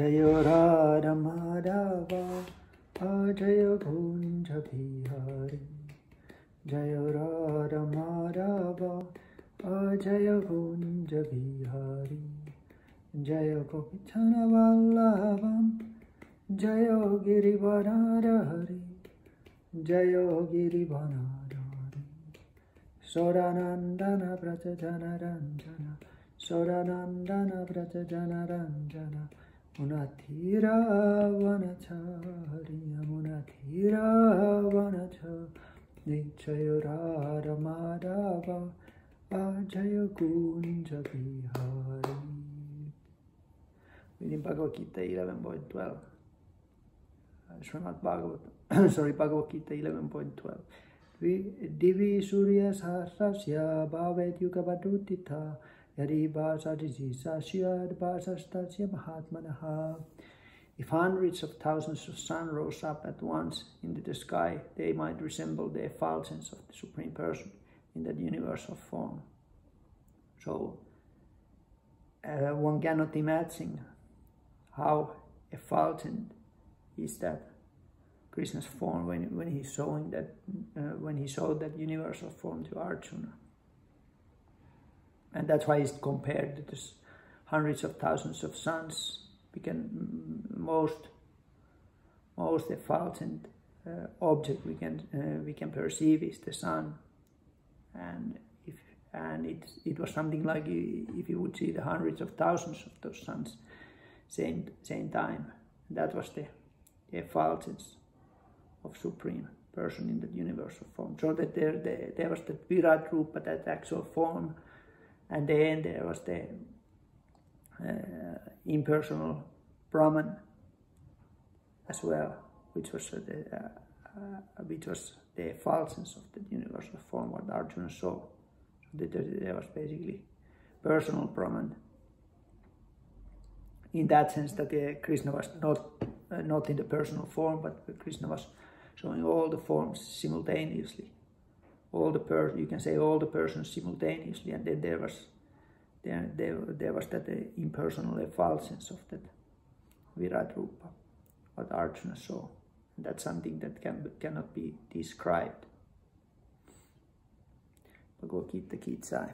जयो राधमाधवा अजय भुंज बिहारी जयो राधमाधवा अजय भुंज बिहारी जय गोपिचन जय जयो हरि जयो गिरिवनारारि सौरानन्दन व्रज जनरञ्जन सौरानन्दन व्रज जनरञ्जन मुनाथि रावण छ हरिया मुनाथि रावण छ निश्चय रार Madhav Ajay Kunj Bihari Reading Bhagavad Gita 11.12 Srimad Bhagavatam, sorry, Bhagavad Gita 11.12 Divi Surya Sahasrasya Bhavet Bhasastasya Mahatmanaha If hundreds of thousands of suns rose up at once into the sky, they might resemble the effulgence of the Supreme Person in that universal form. So uh, one cannot imagine how effulgent is that Krishna's form when, when he's showing that uh, when he saw that universal form to Arjuna. And that's why it's compared to hundreds of thousands of suns. We can most most effulgent uh, object we can uh, we can perceive is the sun, and if and it it was something like if you would see the hundreds of thousands of those suns same same time. That was the, the effulgence of supreme person in the universal form. So that there, there, there was the Virat Rupa, that actual form, and then there was the uh, impersonal Brahman as well, which was uh, the uh, uh, which was the effulgence of the universal form what Arjuna saw. So that there was basically personal Brahman. In that sense, that uh, Krishna was not uh, not in the personal form, but Krishna was showing all the forms simultaneously. All the you can say all the persons simultaneously, and then there was there there, there was that uh, impersonal effulgence of that Virat Rupa, what Arjuna saw. And that's something that can cannot be described. Bhagavad Gita Kitsai.